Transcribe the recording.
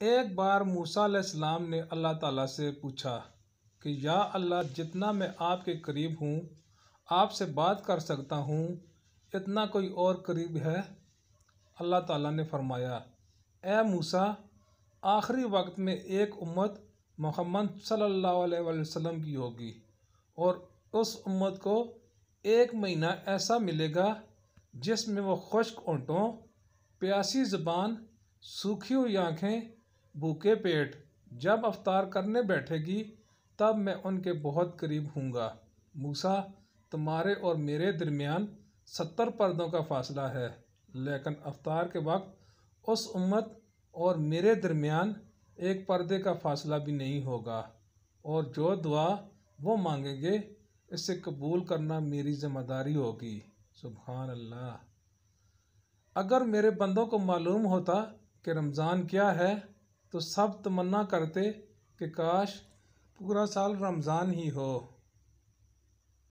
एक बार मूसा अलैहिस्सलाम ने अल्लाह ताला से पूछा कि, या अल्लाह, जितना मैं आपके करीब हूँ, आपसे बात कर सकता हूँ, इतना कोई और करीब है? अल्लाह ताला ने फरमाया, ए मूसा, आखिरी वक्त में एक उम्मत मोहम्मद सल्लल्लाहु अलैहि वसल्लम की होगी और उस उम्मत को एक महीना ऐसा मिलेगा जिसमें वो खुश्क ओंटों प्यासी ज़बान, सूखी हुई आँखें भूखे पेट जब अवतार करने बैठेगी, तब मैं उनके बहुत करीब हूँगा मूसा, तुम्हारे और मेरे दरमियान सत्तर पर्दों का फासला है। लेकिन अवतार के वक्त उस उम्मत और मेरे दरमियान एक पर्दे का फासला भी नहीं होगा। और जो दुआ वो मांगेंगे, इसे कबूल करना मेरी ज़िम्मेदारी होगी। सुबहान अल्लाह अगर मेरे बंदों को मालूम होता कि रमज़ान क्या है तो सब तमन्ना करते कि काश पूरा साल रमज़ान ही हो।